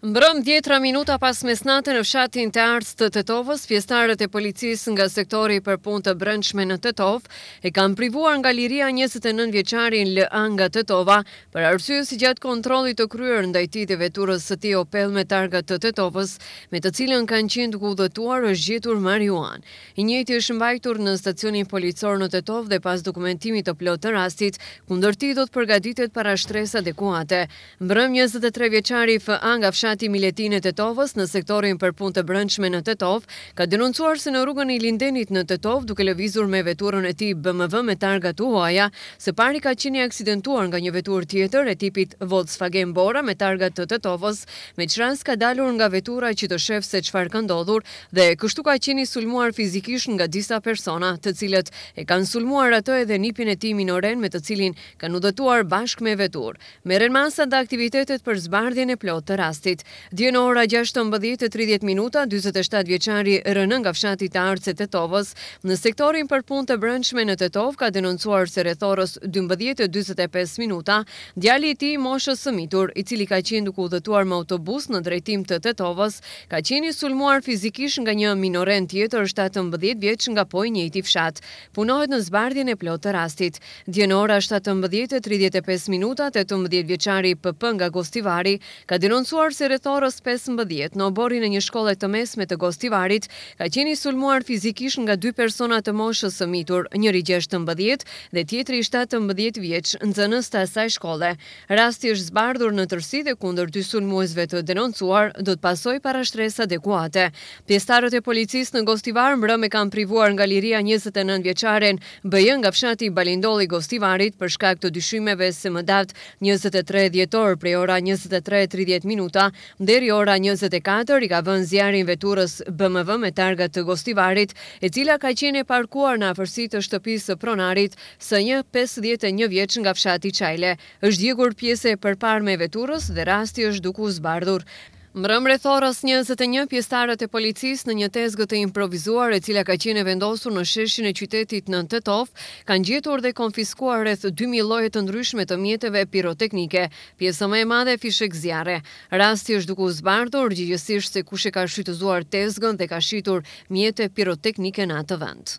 Mbrëmë dhjetëra minuta pas mesnate në fshatin Tearcë të Tetovës, pjesëtarët e policisë nga Sektori për Punë të Brendshme në Tetovë e kanë privuar nga liria njëzet e nëntë vjeçarin LA nga Tetova për arsye se gjatë kontrollit të kryer ndaj tij dhe veturës së tij Opel me targa të Tetovës me të cilën kanë qenë duke udhëtuar është gjetur marijuanë. I njëjti është mbajtur në stacionin policor në Tetovë dhe pas dokumentimit të plotë të rastit, kundër tij do të përgatitet parashtresë adekuate. Mbrëmë njëzet e tre vjeçari FA nga fshati Miletin e Tetovës në sektorin për punë të brendshme në Tetovë ka denoncuar se në rrugën e Ilindenit në Tetovë duke lëvizur me veturën e tij BMW me targa të huaja së pari ka qenë i aksidentuar nga një veturë tjetër e tipit Volkswagen Bora me targa të Tetovës me ç'rast ka dalur nga vetura që të shef se çfarë ka ndodhur dhe kështu ka qenë i sulmuar fizikisht nga disa persona të cilët e kanë sulmuar atë edhe nipin e tij minoren me të cilin kanë udhëtuar bashkë me veturë. Merren masa dhe aktivitetet për zbardhjen e plotë të rastit. Dje në ora gjashtëmbëdhjetë e tridhjetë minuta, dyzet e shtatë vjeçari RN nga fshati Tearcë e Tetovës, në sektorin për punë të brendshme në Tetovë ka denoncuar se rreth orës dymbëdhjetë e dyzet e pesë minuta, djali i tij i moshës së mitur, i cili ka qenë duke udhëtuar me autobus në drejtim të Tetovës, ka qenë i sulmuar fizikisht nga një minoren tjetër shtatëmbëdhjetë vjeç nga po i njëjti fshat. Punohet në zbardhjen e plotë të rastit. Dje në ora shtatëmbëdhjetë e tridhjetë e pesë minuta, tetëmbëdhjetë vjeçari PP nga Gostivari ka denoncuar se rreth orës pesëmbëdhjetë në oborrin e një shkolle të mesme të Gostivarit ka qenë i sulmuar fizikisht nga dy persona të moshës së mitur, njëri gjashtëmbëdhjetë dhe tjetri shtatëmbëdhjetë vjeç, nxënës të asaj shkolle. Rasti është zbardhur në tërësi dhe kundër dy sulmuesve të denoncuar do të pasojë parashtresë adekuate. Pjesëtarët e policisë në Gostivar mbrëmë e kanë privuar nga liria njëzet e nëntë vjeçaren BJ nga fshati Balindoll i Gostivarit për shkak të dyshimeve se më datë njëzet e tre dhjetor prej ora njëzet e tre e tridhjetë minuta deri ora njëzet e katër i ka vënë zjarrin veturës BMW me targa të Gostivarit e cila ka qenë e parkuar në afërsi të shtëpisë së pronarit SN pesëdhjetë e një vjeç nga fshati Çajle. Është djegur pjesa e përparme e veturës dhe rasti është duke u zbardhur. Mbrëmë rreth orës njëzet e një, pjesëtarët e policisë në një tezgë të improvizuar e cila ka qenë e vendosur në sheshin e qytetit në Tetovë, kanë gjetur dhe konfiskuar rreth dy mijë lloje të ndryshme të mjeteve piroteknike, pjesa më e madhe fishekzjarre. Rasti është duke u zbardhur gjegjësisht se kush e ka shfrytëzuar tezgën dhe ka shitur mjete piroteknike në atë vend.